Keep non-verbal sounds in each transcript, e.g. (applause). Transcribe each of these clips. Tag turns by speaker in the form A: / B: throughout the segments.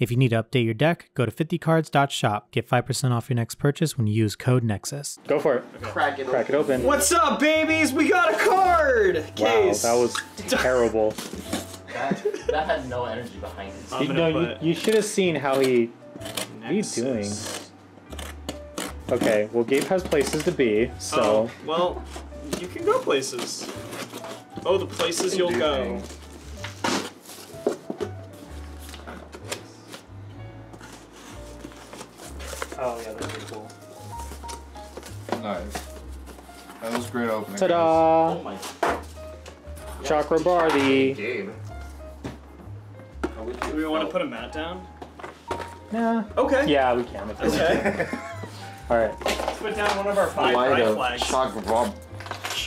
A: If you need to update your deck, go to 50cards.shop. Get 5% off your next purchase when you use code NEXUS. Go for it.
B: Crack it
A: Crack it open.
C: What's up, babies? We got a card
A: Wow,
C: case.
A: that was (laughs) terrible.
B: That, that had no energy behind it.
A: You,
C: gonna
A: you, you should have seen how he. What are you doing? Okay, well, Gabe has places to be, so.
C: Oh, well, you can go places. Oh, the places you'll
B: do
C: go.
A: Oh, yeah, that's pretty cool.
D: Nice. That was a great opening.
B: Oh my.
A: da! Chakra Bardi.
B: Gabe.
C: Oh, Do we want to oh. put a mat down?
A: Nah.
C: Okay.
A: Yeah, we can. If.
C: Okay. (laughs)
A: Alright.
C: Let's put down one of our five
B: Light
C: flags.
B: Chakra,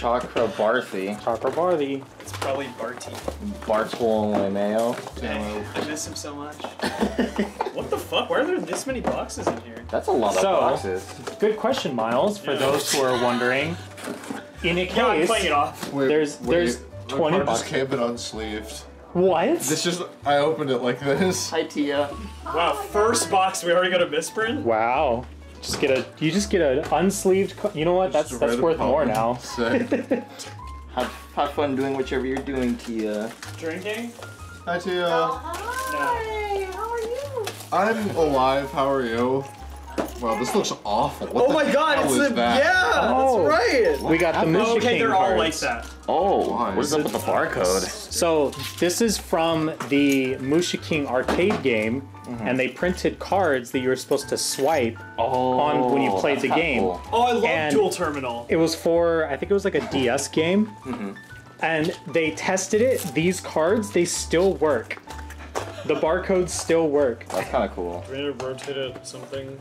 B: Chakra Barthy.
A: Chakra Bardi.
C: It's probably Barty.
B: Bartolomeo.
C: I miss him so much. (laughs) what the fuck? Why are there this many boxes in here?
B: That's a lot of boxes.
A: Good question, Miles, for
C: Yeah.
A: those who are wondering. In a (laughs)
C: Yeah, I'm
A: case.
C: playing it off.
D: Wait,
A: There's-
D: wait,
A: there's
D: the
A: 20
D: card just
A: bucks.
D: came in unsleeved.
A: What?
D: This just I opened it like this.
B: Hi, Tia.
C: Wow, first box we already got a misprint.
A: Wow. Just get a. You just get an unsleeved. You know what? That's
D: Just
A: that's
D: right
A: worth more now. (laughs) (laughs)
B: Have, have fun doing whichever you're doing, Tia.
C: Drinking?
D: Hi Tia.
E: Oh, hi, how are you?
D: I'm alive. How are you? Wow, this looks awful. What
C: oh
D: the
C: my god,
D: hell
C: it's the
D: that?
C: yeah,
A: Oh.
C: that's right.
A: We got the Musha
C: Oh, okay, they're all like that.
B: Oh, oh,
D: Why?
B: what's up with the barcode?
A: So this is from the Mushi King arcade game,
B: Mm-hmm.
A: and they printed cards that you were supposed to swipe.
B: Oh,
A: On when you played the game.
B: cool.
C: Oh, I love
A: And-
C: dual terminal.
A: It was for I think it was like a DS game,
B: Mm-hmm.
A: and they tested it. These cards they still work. The barcodes still work.
B: That's kind of cool.
C: We're gonna rotate it something.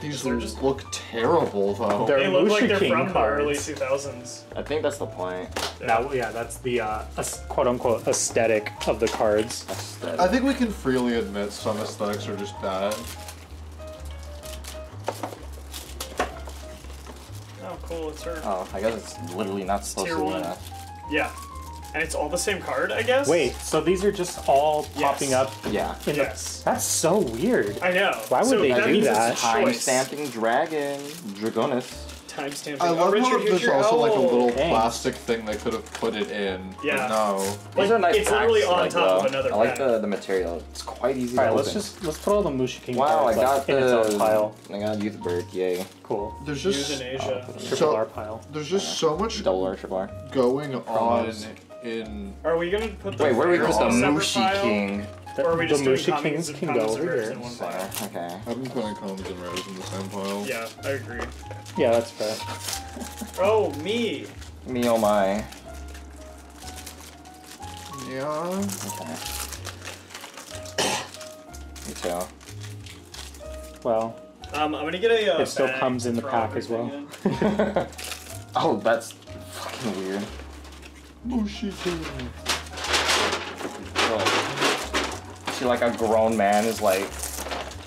D: These
C: They're just-
D: look terrible though.
A: They're
C: They look like they're
A: King
C: from the early 2000s.
B: I think that's the point.
A: That, yeah, that's the uh, quote unquote aesthetic of the cards.
B: Aesthetic.
D: I think we can freely admit some aesthetics are just bad.
C: Oh, cool, it's her.
B: Oh, I guess it's literally not supposed
C: Tier
B: to be
C: one.
B: that.
C: Yeah. And it's all the same card, I guess?
A: Wait, so these are just all
C: Yes.
A: popping up
B: Yeah.
A: in
C: Yes.
A: the. That's so weird.
C: I know.
A: Why would
C: so
A: they
C: that
A: do
C: means it's
A: that?
C: a
B: Time
C: choice.
B: stamping dragon. Dragonis.
C: Timestamping.
D: I
C: Oh,
D: love
C: Richard,
D: how
C: here's
D: there's also like a little
A: Thanks.
D: plastic thing they could have put it in. but
C: Yeah.
D: no.
B: These are nice
C: It's literally on
B: like,
C: top of another
B: I like the, the material. It's quite easy
A: All
B: to
A: let's
B: open.
A: just let's put all the Mushi King
B: Wow, I
A: cards like,
B: got
A: in its own
B: the.
A: pile.
B: I got Youth Bird. Yay.
A: Cool.
D: There's just
C: Euthanasia.
A: Triple
D: So-
A: R pile.
D: there's just so much
B: Double R, triple R.
D: going on
A: Promos.
D: In
C: Are we gonna put the
B: Wait, where do we
D: They're
B: put the
D: all
B: Mushi
C: file?
B: King?
C: Or are we
A: the
C: just doing
A: Musha
C: commons
A: Kings
C: and
A: can go over here.
C: in one
B: Center.
C: file?
B: Okay.
D: I've been putting cones and rares in the same pile.
C: Yeah, I agree.
A: Yeah, that's fair.
C: Oh, me.
B: Me oh my.
D: Yeah.
B: Okay. (coughs) Me too.
A: Well,
C: Um, I'm gonna get a. Uh,
A: It still comes in the pack as well. (laughs)
B: Oh, that's fucking weird. Bro. See, like a grown man is like,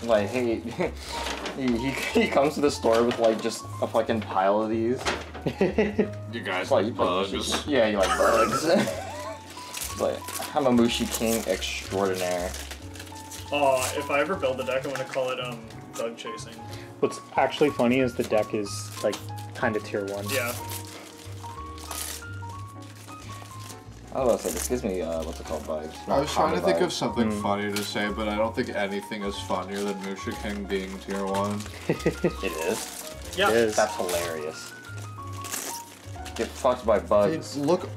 B: like, hey, (laughs) he, he, he comes to the store with like just a fucking pile of these. (laughs)
D: You guys
B: It's like,
D: like bugs.
B: Yeah, you like bugs. (laughs) like, I'm a Mushi King extraordinaire.
C: Oh, if I ever build a deck, I'm gonna call it um bug chasing.
A: what's actually funny is the deck is like kind of tier one.
C: Yeah.
B: I was about to say, this gives me, uh, what's it called, vibes.
D: I was trying to think of something
A: Hmm.
D: funny to say, but I don't think anything is funnier than Mushi King being tier one. (laughs)
B: It is.
C: Yeah.
A: It is.
B: That's hilarious. Get fucked by
D: They
B: bugs.
D: look,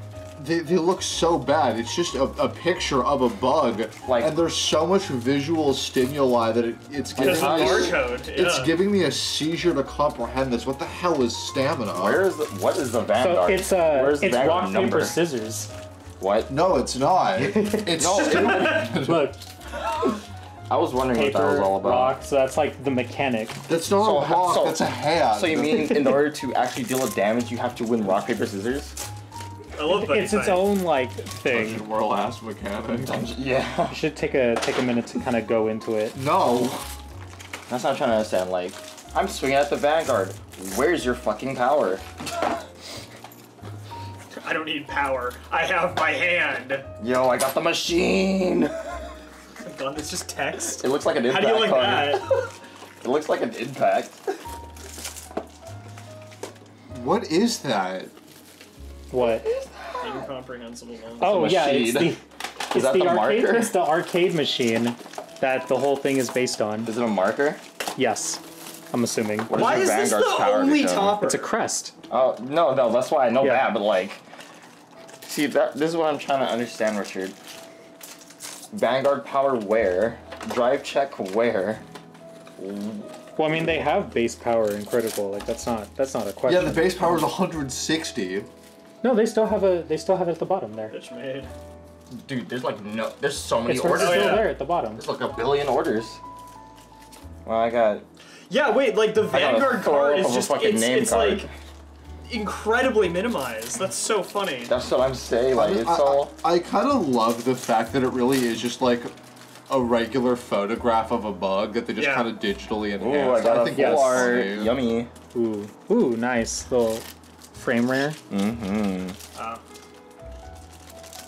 D: they, they look so bad. It's just a, a picture of a bug,
B: Like-
D: and there's so much visual stimuli that it, it's giving
C: There's a
D: me.
C: Yeah.
D: Giving me a seizure to comprehend this. What the hell is stamina?
B: Where is the, what is the
A: So it's uh,
B: Where's the
A: it's rock paper scissors.
B: What?
D: No, it's not. (laughs) It's
B: No,
D: stupid. (laughs)
A: Look,
B: I was wondering what that
A: paper,
B: was all about.
A: rock. So that's like the mechanic.
D: That's not
B: So
D: a
B: ha-
D: rock.
B: so-
D: that's a hand.
B: So you mean (laughs) in order to actually deal with damage, you have to win rock paper scissors?
C: I love Buddy
A: It's its own like thing.
D: Dungeon World ass mechanic?
B: Yeah.
A: You should take a take a minute to kind of go into it.
D: No.
B: That's not trying to understand. Like, I'm swinging at the Vanguard. Where's your fucking power?
C: I don't need power. I have my hand.
B: Yo, I got the machine.
C: icon that's just text.
B: It looks like an impact.
C: How
B: impact
C: do you like that? (laughs) (laughs)
B: It looks like an impact.
D: What is that?
A: What?
C: Incomprehensible.
A: Oh yeah, it's the
B: machine.
A: it's
B: that
A: the,
B: the
A: arcade
B: marker?
A: it's the arcade machine that the whole thing is based on.
B: Is it a marker?
A: Yes, I'm assuming.
B: What
C: Why
B: your
C: is this the only
B: show?
C: topper?
A: It's a crest.
B: Oh no, no, that's why I know
A: Yeah.
B: that. But like, see that this is what I'm trying to understand, Richard. Vanguard power where? Drive check where?
A: Well, I mean they have base power and critical. Like that's not that's not a question.
D: Yeah, the base power is 160.
A: no, they still have a they still have it at the bottom there.
C: Bitch made.
B: Dude, there's like no, there's so many
A: It's
B: orders.
A: still
C: Oh, yeah.
A: there at the bottom.
B: There's like a billion orders. Well, I got.
C: Yeah, wait, like the
B: I
C: Vanguard
B: throw
C: card
B: of
C: is
B: a
C: just it's,
B: name
C: it's
B: card.
C: like incredibly minimized. That's so funny.
B: That's what I'm saying. Like it's
D: I,
B: all.
D: I, kind of love the fact that it really is just like a regular photograph of a bug that they just
C: Yeah.
D: kind of digitally enhance.
B: Ooh, I got a
D: think
B: full
A: yes.
B: art.
D: funny.
B: Yummy.
A: Ooh, ooh, nice little frame rare.
B: Mm-hmm.
C: Uh,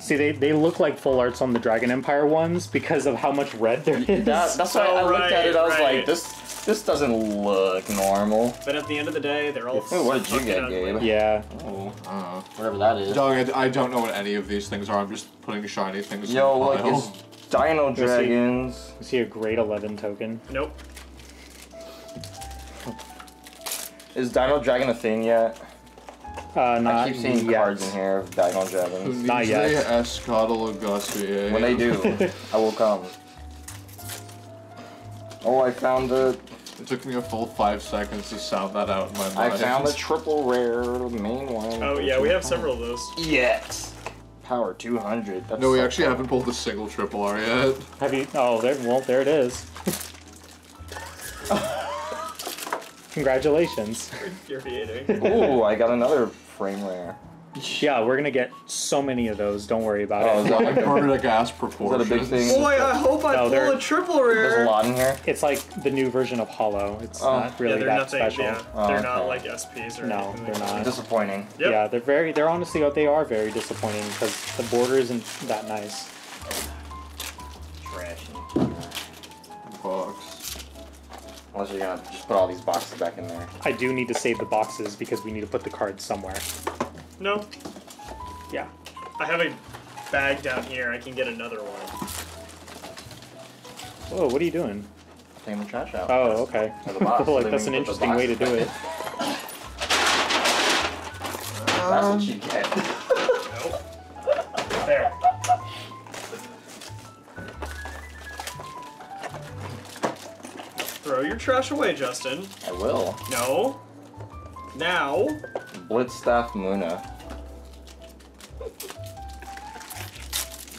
A: See, they, they look like full arts on the Dragon Empire ones because of how much red there is.
B: That, that's why (laughs)
C: Oh,
B: I looked at it. I was
C: right, right.
B: like, this this doesn't look normal.
C: but at the end of the day, they're all.
B: Ooh, what did you get. Gabe?
A: yeah.
B: Oh,
D: Uh,
B: whatever that is.
D: dog, I, I don't know what any of these things are. I'm just putting shiny things
B: Yo,
D: in the
B: like
D: pile.
B: it's Dino
A: see.
B: Dragons.
A: Is he, a grade 11 token.
C: Nope.
B: Is Dino Dragon a thing yet?
A: Uh, not
B: I keep seeing
A: yet.
B: cards in here of Dino Dragons.
A: Not yet.
D: Escadal Augusta.
B: When they do, (laughs) I will come. Oh, I found the
D: It took me a full five seconds to sound that out in my mind.
B: I found the triple rare main one.
C: Oh yeah, we have several of those.
B: Yes. Power 200. That's
D: No, we
B: so
D: actually
B: cool.
D: haven't pulled a single triple R yet.
A: Have you? Oh, there. Well, there it is. (laughs) Congratulations.
C: Infuriating.
B: Ooh, I got another frame rare.
A: Yeah, we're gonna get so many of those. Don't worry about it.
B: Oh,
A: it.
B: is that like a,
D: Permanent gas
B: is that a big thing?
C: Boy, I hope I
A: No,
C: pull
A: they're-
C: a triple rare.
B: There's a lot in here.
A: It's like the new version of Hollow. It's
B: Oh.
A: not really
C: yeah,
A: that
C: nothing.
A: special.
C: Yeah,
B: Oh,
C: they're not like SPs or
A: No,
C: anything.
A: they're not.
B: Disappointing.
C: Yep.
A: Yeah, they're very. They're honestly oh, they are very disappointing because the border isn't that nice.
B: Trashy.
D: box.
B: Unless you're gonna just put all these boxes back in there.
A: I do need to save the boxes because we need to put the cards somewhere.
C: No,
A: Yeah.
C: I have a bag down here. I can get another one.
A: Whoa, what are you doing?
B: Taking the trash out.
A: Oh, okay.
B: Or the box, (laughs)
A: like
B: then
A: that's an
B: can put the
A: interesting way to do
B: boxes
A: it.
B: That's what um. you get. (laughs)
C: Nope. There. Throw your trash away, Justin.
B: I will.
C: No. Now.
B: Blitzstaff Muna.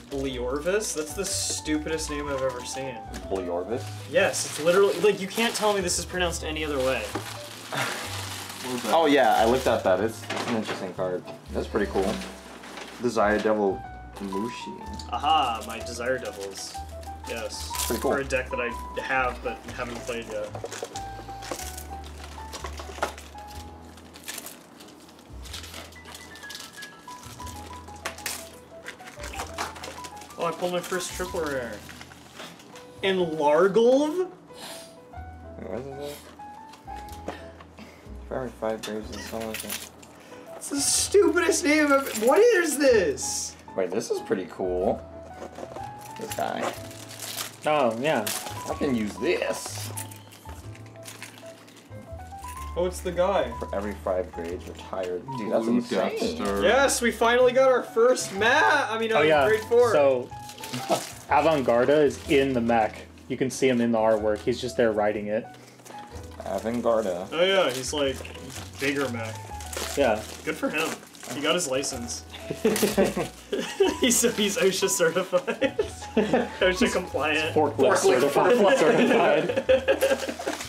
C: Bleorvis? That's the stupidest name I've ever seen.
B: Bleorvis.
C: Yes, it's literally like you can't tell me this is pronounced any other way.
D: What was that?
B: Oh yeah, I looked at that. It's, it's an interesting card. That's pretty cool. Desire Devil Mushi.
C: Aha, my Desire Devils. Yes.
B: Pretty cool.
C: For a deck that I have but haven't played yet. Oh, I pulled my first triple rare. And Largolv?
B: What is it? Very five graves and so like.
C: It's the stupidest name I've. What is this?
B: Wait, this is pretty cool. This guy.
A: Oh, yeah.
B: I can use this.
C: Oh, it's the guy.
B: For every five grades retired. Dude, that's
D: Blue
B: insane.
D: Deathster.
C: Yes, we finally got our first mat. I mean,
A: Oh,
C: uh,
A: yeah.
C: grade four.
A: So, (laughs) Avantgarda is in the mech. You can see him in the artwork. He's just there writing it.
B: Avangarda.
C: Oh yeah, he's like bigger Mac.
A: Yeah.
C: Good for him. He got his license. (laughs) (laughs) he's he's OSHA certified. OSHA compliant.
A: Forklift certified. certified.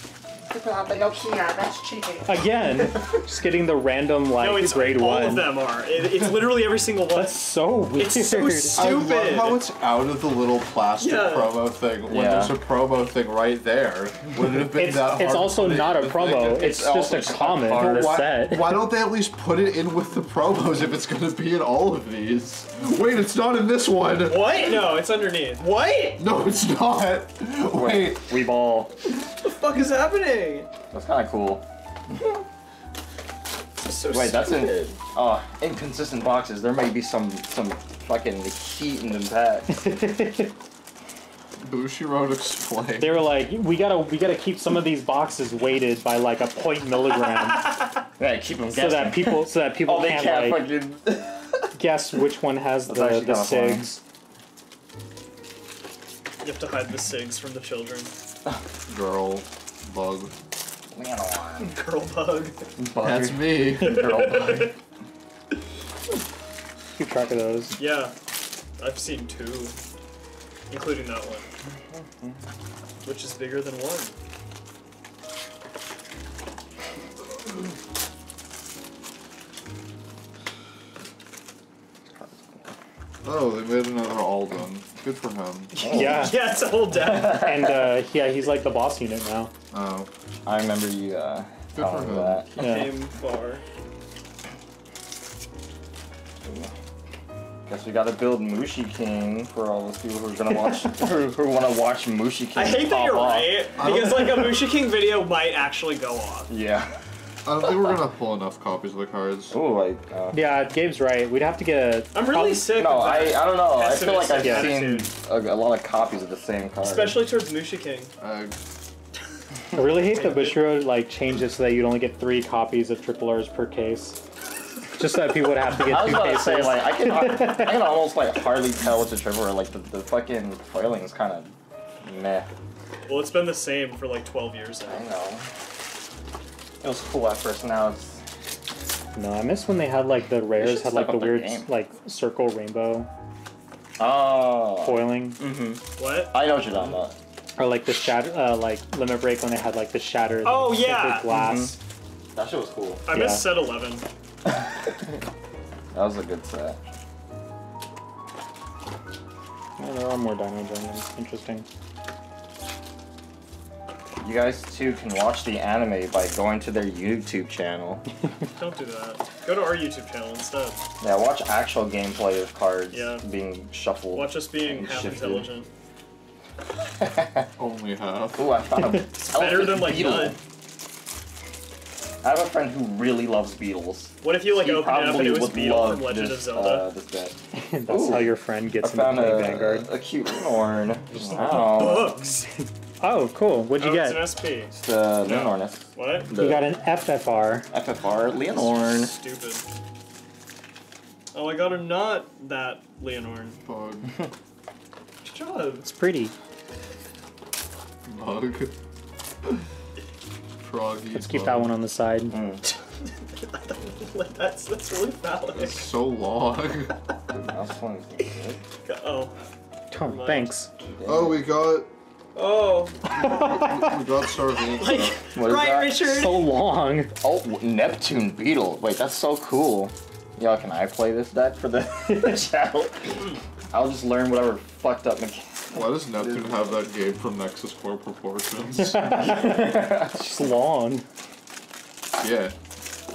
B: That's cheating.
A: Again, just getting the random like
C: No, it's
A: grade
C: all
A: one.
C: of them are. It, it's literally every single one.
A: That's so weird.
C: It's so stupid.
D: I love how it's out of the little plastic
C: Yeah.
D: promo thing when
B: Yeah.
D: there's a promo thing right there. Would it have been
A: It's,
D: that hard
A: it's also
D: put
A: not a promo. It's,
B: It's
A: just a
B: just
A: comment in the
D: why,
A: set.
D: why don't they at least put it in with the promos if it's gonna be in all of these? Wait, it's not in this one.
C: What? No, it's underneath. What?
D: No, it's not. Wait,
B: We ball.
C: What the fuck is happening?
B: That's kind of cool.
C: This so
B: Wait, that's in
C: stupid.
B: uh inconsistent boxes. There may be some some fucking heat in the pack.
D: Bushiroad explained.
A: They were like, we gotta we gotta keep some of these boxes weighted by like a point milligram, (laughs)
B: yeah, keep them
A: so that people so that people
B: Oh, they
A: can't,
B: can't
A: like
B: fucking. (laughs)
A: guess which one has
B: That's
A: the
B: actually
A: the
B: kinda funny.
A: sigs.
C: You have to hide the SIGs from the children.
D: Girl, bug.
B: Leonine.
C: Girl bug.
D: That's me.
B: Girl bug.
A: Keep track of those.
C: Yeah, I've seen two, including that one, which is bigger than one.
D: Oh, they made another Alden. Good for him. (laughs)
A: Yeah, (laughs)
C: Yeah, it's a whole deck.
A: and uh, yeah, he's like the boss unit now.
D: Oh,
B: I remember you uh,
D: Good for him.
B: that.
A: Yeah.
C: Came far.
B: Guess we gotta build Mushi King for all those people who are gonna watch, (laughs) who, who want to watch Mushi King.
C: I hate that you're
B: off.
C: right because like a Mushi King video might actually go off.
B: Yeah.
D: I don't think we're gonna pull enough copies of the cards.
B: Oh, like. Uh,
A: Yeah, Gabe's right. We'd have to get a.
C: I'm really sick.
B: no,
C: of
B: I
C: that,
B: I don't know. I feel like I've
C: pessimistic
B: seen a, a lot of copies of the same card.
C: especially towards Mushi King.
D: Uh,
A: I really hate that Bushiroad like changed it so that you'd only get three copies of triple R's per case. Just so that people would have to
B: I
A: get
B: was
A: two
B: about to
A: cases.
B: say like I can I can almost like hardly tell it's a triple. R. Like the, the fucking foiling is kind of meh.
C: Well, it's been the same for like 12 years now.
B: I
C: now.
B: know. It was cool at first. Now it's
A: no, I miss when they had like the rares had like the weird
B: game.
A: like circle rainbow
B: oh.
A: foiling,
B: Mm-hmm.
C: What?
B: I know what you're talking about.
A: or like the shatter uh, like limit break when they had like the shattered
C: Oh,
A: like,
C: yeah.
A: sacred glass.
B: That shit was cool.
C: I
A: Yeah.
C: missed set 11. (laughs)
B: That was a good set.
A: Yeah, there are more Dino Dragons. Interesting.
B: You guys too can watch the anime by going to their YouTube channel. (laughs)
C: Don't do that. Go to our YouTube channel instead.
B: Yeah, watch actual gameplay of cards
C: Yeah.
B: being shuffled.
C: Watch us being half
B: shifted.
C: intelligent. (laughs)
D: only half.
B: Ooh, I found a (laughs)
C: Better than like
B: beetle.
C: none.
B: I have a friend who really loves beetles.
C: What if you like
B: he
C: opened it up and it was
B: would
C: Beetle
B: love
C: from Legend
B: this,
C: of Zelda?
B: Uh, this deck.
A: That's
B: Ooh.
A: how your friend
B: I
A: gets into
B: found
A: playing
B: a,
A: Vanguard.
B: a cute horn. Wow.
C: Books.
A: Oh, cool. What'd you
C: oh,
A: get?
C: it's an SP.
B: It's the Lenorn. That's
C: What?
B: the
A: You got an FFR.
B: FFR Lenorn.
C: Stupid. Oh, I got a not that Leonorn.
D: Bug.
C: Good job.
A: It's pretty.
D: Bug. Froggy.
A: Let's keep that one on the side. (laughs)
B: Mm.
C: That's that's really phallic.
D: It's so long. (laughs)
B: That's one.
C: Oh.
A: Oh, thanks.
D: oh, we got
C: Oh.
D: we got Sarvina.
C: Like,
B: What is
C: right,
B: that?
C: Richard?
A: So long.
B: Oh, Neptune Beetle. Wait, that's so cool. Yo, can I play this deck for the (laughs) channel? I'll just learn whatever fucked up mechanics.
D: Why does Neptune have that game from Nexus Corps Proportions?
A: It's (laughs) just long.
D: yeah,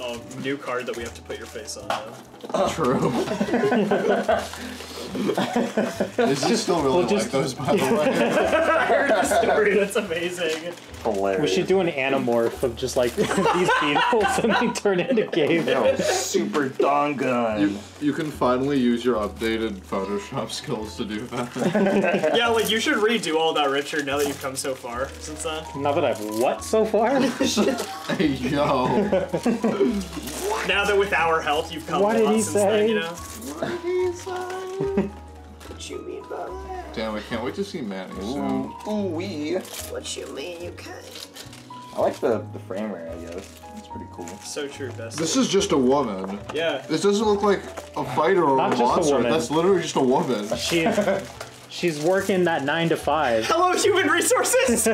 C: Oh, new card that we have to put your face on now.
D: true. (laughs) (laughs) Is he still really
A: we'll
D: like
A: just-
D: those, by the way? (laughs)
C: I heard the story, that's amazing.
B: Hilarious.
A: We should do an anamorph of just like (laughs) these beetles and they turn into Gabe.
B: Yo, super Dongun.
D: You, you can finally use your updated Photoshop skills to do that.
C: Yeah, like, you should redo all that, Richard, now that you've come so far since then.
A: Now that I've what so far?
D: hey, yo.
C: Now that with our help you've come
A: What
C: a
A: did
C: lot
A: he
C: since then, you
A: say?
C: know? What you mean by that?
D: Damn, I can't wait to see Manny soon.
B: Ooh, ooh wee.
C: What you mean you can't?
B: I like the, the frame rate, I guess. It's pretty cool.
C: So true, best.
D: This is just a woman.
C: Yeah.
D: This doesn't look like a fighter or
A: Not
D: a
A: just a woman.
D: That's literally just a woman. (laughs)
A: She, she's working that nine to five.
C: Hello, human resources! (laughs) (laughs)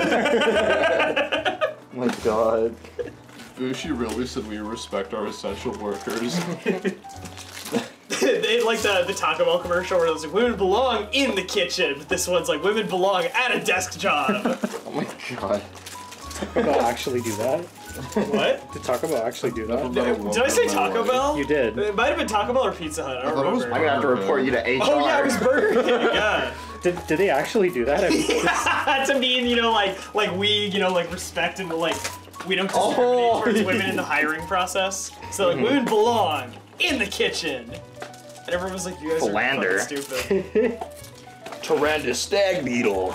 B: my god.
D: Bushi really said we respect our essential workers.
C: They like the, the Taco Bell commercial where it's like women belong in the kitchen, but this one's like women belong at a desk job. (laughs)
B: Oh my god.
A: Taco Bell actually do that?
C: what?
A: Did Taco Bell actually do that?
C: Did, did I say Taco Bell?
A: You did.
C: It might have been Taco Bell or Pizza Hut. I
D: I
C: don't
D: thought it was
C: remember.
B: I'm gonna have to report you to HR.
C: Oh yeah, it was Burger King. (laughs) Yeah.
A: Did, did they actually do that? I mean, (laughs)
C: to mean, you know, like like we, you know, like respect and like we don't oh. discriminate
B: Oh.
C: towards women in the hiring process. So like mm-hmm. women belong in the kitchen. And everyone was like, you guys
B: Philander.
C: are stupid. (laughs)
B: Tyrannus stag beetle.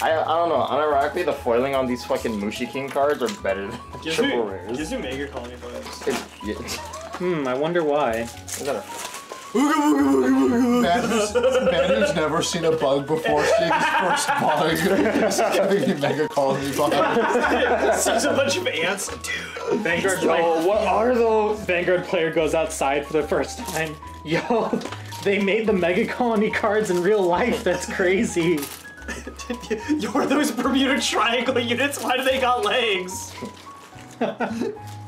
B: I, I don't know. Unironically, the foiling on these fucking Mushi King cards are better than the
C: Gives me,
B: triple rares.
C: gives me Mega Colony vibes.
B: It's, yeah,
A: hmm, I wonder why.
B: is that a
D: man, who's, man who's never seen a bug before seeing his first bug is giving me mega colony vibes.
C: Sees a bunch of ants. Dude.
A: Vanguard player,
B: Yo, what are those?
A: Vanguard player goes outside for the first time. (laughs) Yo, they made the Mega Colony cards in real life. That's crazy. (laughs)
C: You're those Bermuda Triangle units. Why do they got legs? (laughs)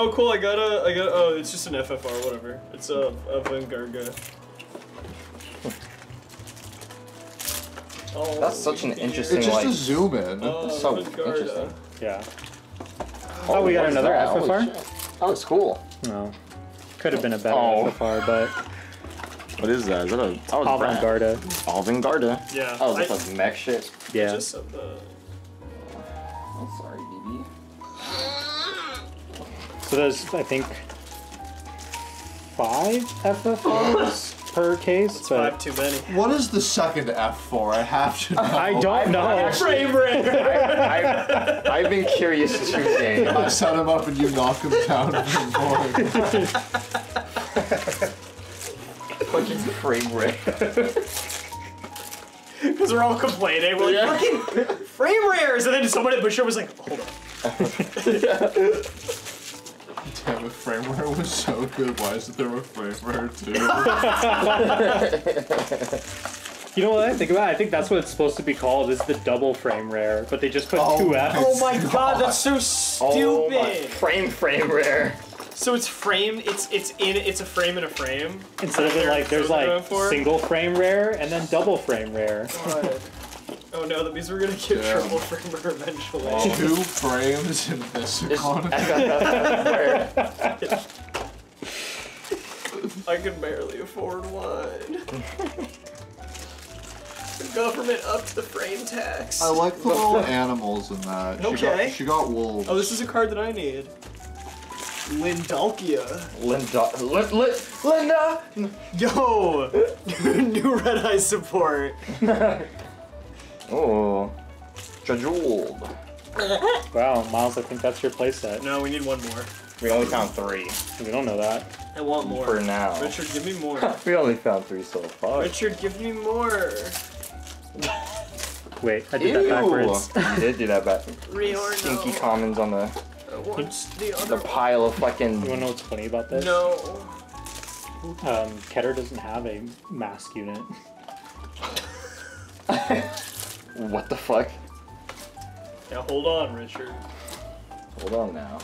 C: oh, cool. I got a. I got. Oh, it's just an FFR. Whatever. It's a, a Vanguarga. Oh,
B: That's such an interesting-
D: It's just
B: like-
D: a zoom in.
C: Oh,
B: so
C: Vanguarda.
B: interesting.
A: Yeah. Oh, we got another
B: that?
A: FFR?
B: shit. That looks cool.
A: No. Could have been a better
B: Oh.
A: FFR, but
B: What is that? Is that a oh, it's brand.
A: Avantgarde.
B: Avant-garde.
C: Yeah.
B: Oh,
C: I
B: that's a mech shit.
A: Yeah.
C: just said the.
B: Oh, sorry, BB.
A: So there's, I think, five FFRs per case, but
C: Five too many.
D: What is the second F for? I have to know.
A: I don't know.
C: Frame rate.
B: I've, I've been curious too, Dane. (laughs)
D: I set him up and you knock him down before.
B: Fucking frame rate.
C: Because (laughs) we're all complaining. We're like,
B: Yeah.
C: fucking frame rares! And then someone at Busher was like, hold on. (laughs)
D: Damn, if frame rare was so good, why isn't there a frame rare too? (laughs)
A: You know what I think about? I think that's what it's supposed to be called, is the double frame rare, but they just put
D: Oh
A: two
D: my
A: F's.
C: Oh my god, that's so (laughs)
B: Oh my-
C: stupid!
B: frame, frame rare.
C: so it's framed, it's it's in it's a frame in a frame.
A: Instead of it like, there's
C: That's what they're
A: like
C: going for?
A: single frame rare and then double frame rare.
C: God. Oh no, that means we're gonna get
D: Yeah.
C: triple frame rare eventually.
D: Two frames in this economy.
C: I can barely afford one. the government upped the frame tax.
D: I like the little animals in that. She
C: Okay.
D: got, she got wolves.
C: Oh, this is a card that I need. Lindalkia.
B: Linda, Lin, Lin, Linda.
C: Yo! (laughs) New Red Eye support. (laughs)
B: Oh, Jejuled. (laughs)
A: Wow, Miles, I think that's your playset.
C: No, we need one more.
B: We only found three
A: We don't know that.
C: I want more.
B: for now.
C: Richard, give me more. (laughs)
B: We only found three so far.
C: Richard, give me more. (laughs)
A: Wait, I did that backwards.
B: you did do that back.
C: Reorno.
B: Stinky commons on the
C: I want the
B: the pile of fucking.
A: You wanna know what's funny about this?
C: No.
A: Um, Keter doesn't have a mask unit.
B: What the fuck?
C: Now hold on, Richard.
B: Hold on now.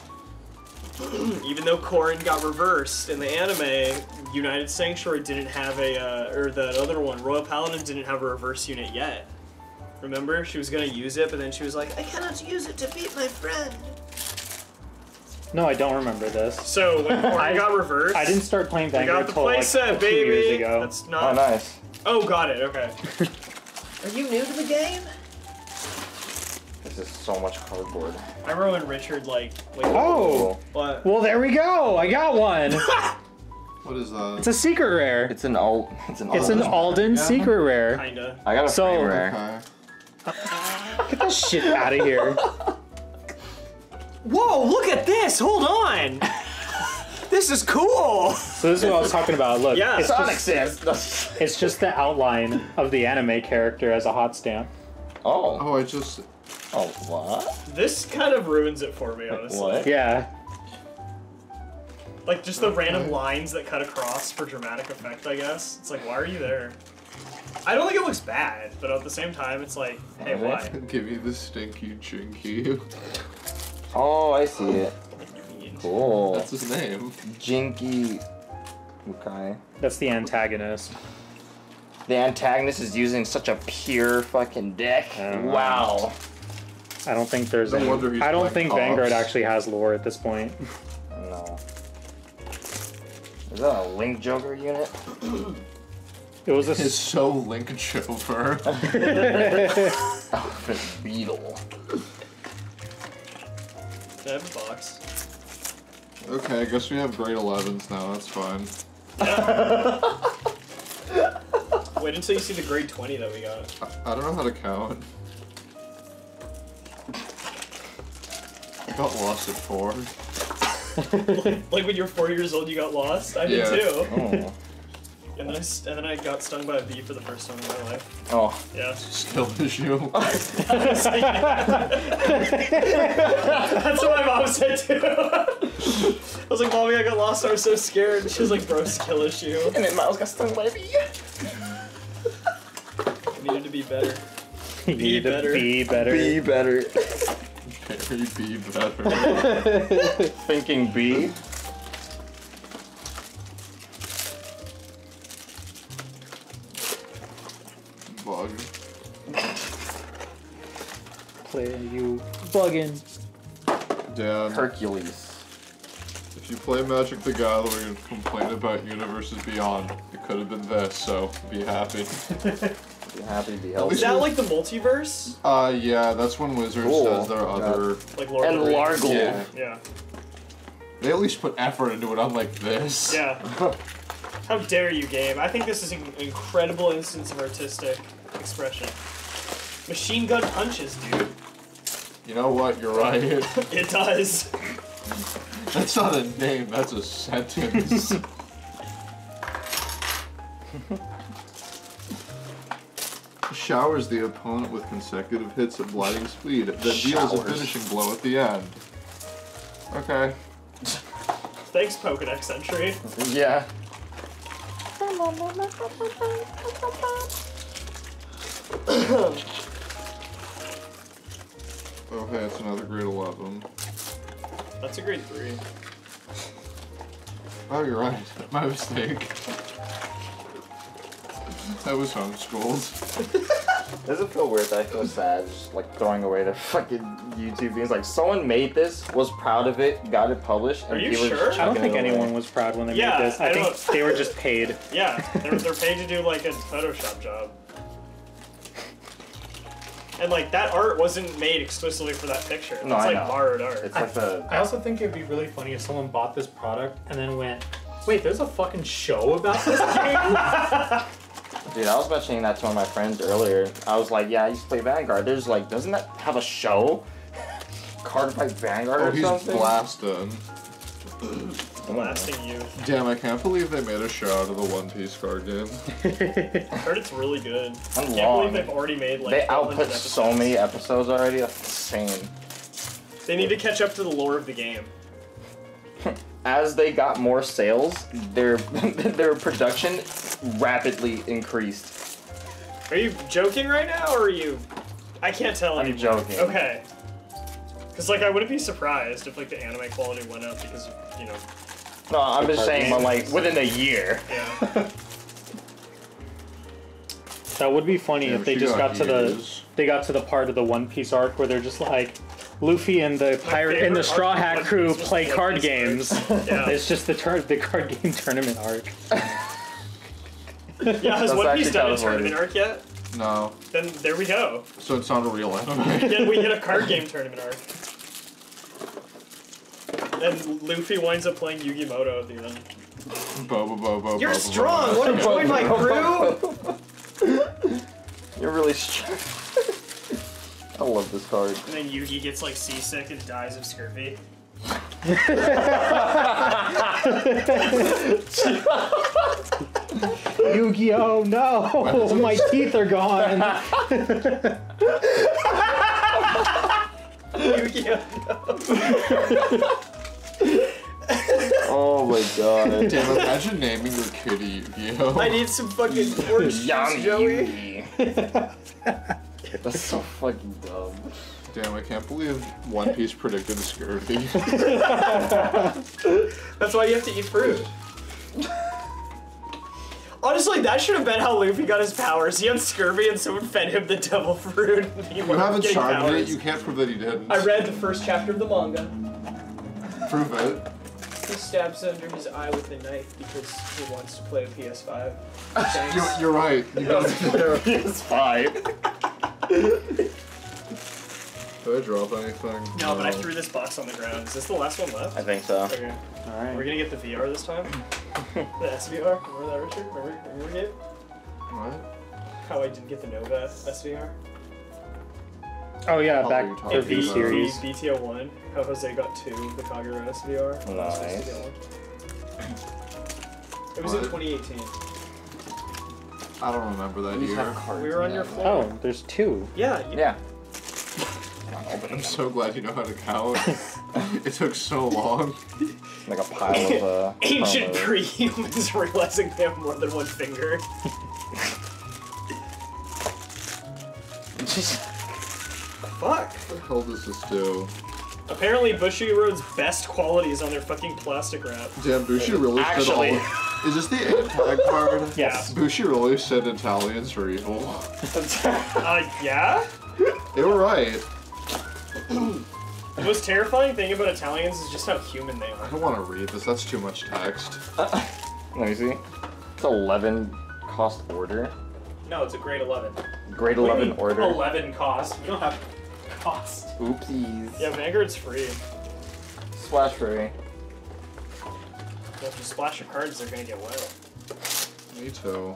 B: (clears throat)
C: Even though Kourin got reversed in the anime, United Sanctuary didn't have a, uh, or the other one, Royal Paladin didn't have a reverse unit yet. Remember? She was gonna use it, but then she was like, I cannot use it to beat my friend.
A: No, I don't remember this.
C: So when (laughs)
A: I-
C: got reversed,
A: I didn't start playing Vanguard
C: got the
A: like
C: playset,
A: years
C: baby.
A: ago.
C: That's
B: Oh,
C: not.
B: nice.
C: Oh, got it. Okay. (laughs) Are you new to the game?
B: This is so much cardboard.
C: I remember when Richard like, like
A: Oh!
C: what?
A: Well, there we go. I got one. (laughs)
D: What is that?
A: It's a secret rare.
B: It's an alt. It's an.
A: It's an
B: Alden.
A: Alden
D: Yeah.
A: secret rare.
C: Kinda.
B: I got a
A: So-
B: frame rare.
D: Okay.
A: Get that shit out of here. (laughs)
C: Whoa! Look at this. Hold on. (laughs) this is cool.
A: So this is what I was talking about. Look,
C: Yeah.
A: it's,
B: Sonic
A: just,
B: Sans.
A: it's just the outline of the anime character as a hot stamp.
B: Oh.
D: Oh, I just.
B: Oh, what?
C: This kind of ruins it for me, honestly.
B: What?
A: Yeah.
C: Like just the random lines that cut across for dramatic effect, I guess. It's like, why are you there? I don't think it looks bad, but at the same time, it's like, hey,
B: Okay.
C: why?
D: Give me the stinky jinky.
B: Oh, I see it. Cool.
D: That's his name.
B: Jinky. Okay.
A: That's the antagonist.
B: The antagonist is using such a pure fucking deck. Wow.
A: I don't think there's
D: No
A: any.
D: wonder he's
A: I don't
D: playing
A: think Vanguard actually has lore at this point. (laughs)
B: No. Is that a Link Joker unit?
A: It was a.
D: It's so Link Joker.
B: Alphabet Beetle.
C: Can I have a box?
D: Okay, I guess we have grade 11s now. That's fine. (laughs)
C: Wait until you see the grade 20 that we got.
D: I, I don't know how to count. I got lost at four. (laughs)
C: like when you're four years old, you got lost. I did too.
B: Oh.
C: And then I s- and then I got stung by a bee for the first time in my life.
B: Oh.
C: Yeah.
D: Skill issue. (laughs)
C: That's what my mom said too. I was like, Mommy, I got lost. I was so scared. And she was like, Bro, skill issue.
B: And then Miles got stung by a bee. (laughs)
C: Needed to be better.
A: You need to
C: better.
A: be better.
B: Be better.
D: Very be better. (laughs)
B: Thinking bee.
D: Bug.
A: Play you bugging.
D: Dan,
B: Hercules.
D: If you play Magic the Gathering and complain about Universes Beyond, it could have been this, so be happy. (laughs)
B: Be happy to be
C: Is that like the multiverse?
D: Uh, yeah, that's when Wizards
B: Cool.
D: does their other.
C: Like Lord
B: And
C: of the Rings?
B: Largle.
D: Yeah.
C: Yeah.
D: They at least put effort into it, unlike this.
C: Yeah. (laughs) How dare you, game? I think this is an incredible instance of artistic expression. Machine gun punches, dude.
D: You know what? You're right. (laughs)
C: It does.
D: That's not a name, that's a sentence. (laughs) Showers the opponent with consecutive hits at blinding speed that deals a finishing blow at the end. Okay.
C: Thanks, Pokedex entry.
B: Yeah. (coughs)
D: Okay, it's another grade 11.
C: That's a grade three.
D: Oh, you're right. (laughs) My mistake. I was homeschooled. (laughs)
B: Does it feel weird that I feel sad just like throwing away the fucking YouTube things? Like someone made this, was proud of it, got it published, and
C: Are you sure?
A: I don't think anyone was proud when they
C: Yeah,
A: made this. I,
C: I
A: think
C: don't-
A: they were just paid. (laughs)
C: Yeah, they're, they're paid to do like a Photoshop job. And like that art wasn't made exclusively for that picture.
B: No,
C: That's
B: I
C: like
B: know.
C: borrowed art.
B: It's like the
A: I also think it'd be really funny if someone bought this product and then went, "Wait, there's a fucking show about this (laughs) game."
B: dude. I was mentioning that to one of my friends earlier. I was like, yeah, I used to play Vanguard. There's like, doesn't that have a show? (laughs) Card fight Vanguard
D: Oh,
B: or
D: he's
B: something?
D: blasting.
C: Blasting you.
D: Damn, I can't believe they made a show out of the One Piece card game. (laughs)
C: I heard it's really good.
B: I
C: Can't
B: long.
C: believe they've already made like.
B: They
C: 1200
B: output so many episodes already. That's insane.
C: They need to catch up to the lore of the game. (laughs)
B: As they got more sales, their (laughs) their production rapidly increased.
C: Are you joking right now, or are you? I can't tell
B: I'm
C: anymore.
B: joking.
C: Okay. Cause like I wouldn't be surprised if like the anime quality went up because you know
B: No, I'm just saying, but like within a year.
C: yeah. (laughs)
A: that would be funny
D: Yeah,
A: if they just
D: got
A: got to the they got to the part of the One Piece arc where they're just like, Luffy and the pirate and the Straw Hat crew play card games. (laughs)
C: Yeah.
A: It's just the tur- the card game tournament arc. (laughs)
C: Yeah, has
B: That's
C: One Piece done a
B: kind of
C: tournament arc yet?
D: No,
C: Then there we go.
D: so it's not a real anime.
C: Then we hit a card game tournament arc. And Luffy winds up playing Yugi Muto at the end.
D: Boba Bobo.
C: You're
D: Boba,
C: strong!
D: Boba.
C: Wanna (laughs) join my crew? (laughs)
B: You're really strong. (laughs) I love this card.
C: And then Yugi gets like seasick and dies of scurvy.
A: Yu-Gi-Oh! No, my teeth are gone.
C: Yugi.
B: Oh my god. (laughs)
D: Damn, imagine naming your kid Yu-Gi-Oh!
C: I need some fucking orange juice,
B: Yummy.
C: Joey. (laughs)
B: That's so fucking dumb.
D: Damn, I can't believe One Piece predicted scurvy. (laughs)
C: That's why you have to eat fruit. Honestly, that should have been how Luffy got his powers. He had scurvy and someone fed him the devil fruit. He
D: you haven't
C: getting
D: charted it, you can't prove that he didn't.
C: I read the first chapter of the manga.
D: Prove it.
C: He stabs under his eye with a knife because he wants to play a PS5. (laughs)
D: You're, you're right. You got it there.
B: It's fine.
D: Did I drop anything?
C: No, but I threw this box on the ground. Is this the last one left?
B: I think so.
C: Okay.
A: Alright.
C: We're gonna get the VR this time. (laughs) the SVR. Remember that, Richard? Remember, remember Gabe?
D: What?
C: How I didn't get the Nova SVR?
A: Oh yeah,
D: How
A: back
D: are
A: for V
D: about?
A: series.
C: BTO one. How Jose got two of the Kagura SVR. I'm not supposed to
B: Nice.
C: It was in 2018.
D: I don't remember that
B: These
D: year.
B: cards
C: We were on your floor.
A: Oh, there's two.
C: Yeah. You,
B: Yeah.
D: I'm so glad you know how to count. (laughs) it took so long. (laughs)
B: Like a pile of uh. (laughs)
C: Ancient
B: promos.
C: pre-humans realizing they have more than one finger. Fuck.
D: What the hell does this do?
C: Apparently, Bushiroad's best quality is on their fucking plastic wrap.
D: Damn, Bushi really
B: Actually-
D: said all. Is this the tag card? (laughs)
A: Yes.
D: Bushi really said Italians are evil. (laughs)
C: Uh, yeah?
D: They were right.
C: The most terrifying thing about Italians is just how human they are.
D: I don't want to read this. That's too much text.
B: Let me see. It's 11 cost order.
C: No, it's a grade 11.
B: Grade 11 order.
C: 11 cost. We don't have cost.
B: Oopsies.
C: Yeah, Vanguard's free.
B: Splash free.
C: If you splash your cards, they're gonna get wet.
D: Me too.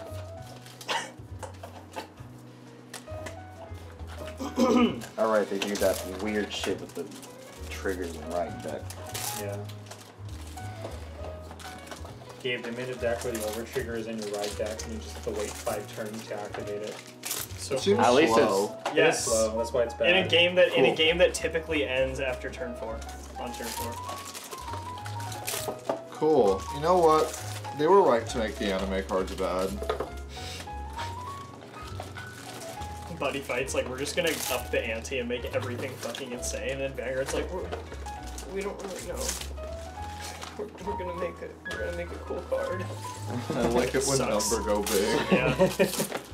D: (clears throat)
B: Alright, they do that weird shit with the triggers and right deck.
A: Yeah. Gabe, they made a deck where the over trigger is in your right deck and you just have to wait five turns to activate it.
C: So
D: It seems
B: At least
D: slow.
A: It is
C: yes,
A: slow, that's why it's bad.
C: in a game that in a game that typically ends after turn four, on turn four.
D: Cool. You know what? They were right to make the anime cards bad.
C: Buddy fights like we're just gonna up the ante and make everything fucking insane, and Vanguard's like we're, we don't really know. We're, (laughs) we're gonna make it. We're gonna make a cool card.
D: I like it (laughs) when
C: Sucks.
D: number go big.
C: Yeah. (laughs)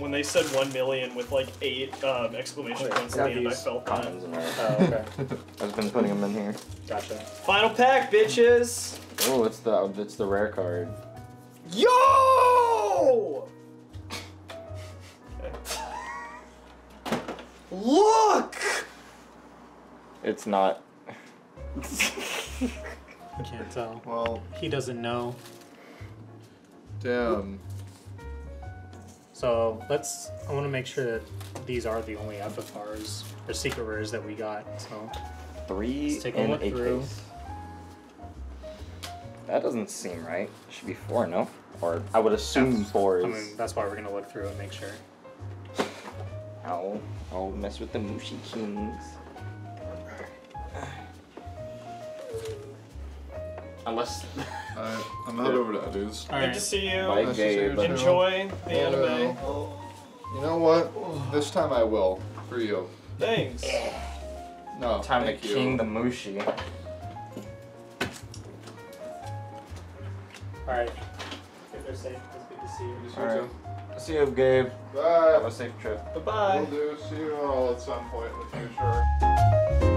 C: when they said one million with like eight um, exclamation
A: Wait,
C: points at the end, I
A: these
C: felt that.
B: Commons in there. (laughs)
A: Oh, okay. (laughs)
B: I've been putting them in here.
A: Gotcha.
C: Final pack, bitches.
B: Oh, it's the it's the rare card.
C: Yo! Look!
B: It's not.
A: I can't tell.
D: Well,
A: He doesn't know.
D: damn.
A: So let's. I want to make sure that these are the only FFRs or secret rares that we got. So
B: Three
A: Let's take a look through.
B: case. That doesn't seem right. It should be four, no? Or I would assume four is.
A: I mean, that's why we're gonna look through and make sure.
B: I'll, I'll mess with the Mushi Kings. Unless.
D: I, I'm not over to Eddie's.
A: All
C: Good
A: right.
C: to see you.
B: Bye,
D: Nice to see you,
B: Gabe.
C: Enjoy the
D: Oh,
C: anime.
D: You know what? This time I will. For you.
C: Thanks.
D: No,
B: Time
D: thank
B: to
D: you.
B: king the Mushi.
A: All right. If they're safe, it's good to see you.
D: You see
B: Alright.
D: too?
B: See you, Gabe. Have
D: Bye.
B: a safe trip.
C: Bye bye.
D: We'll do. See you all at some point in the future.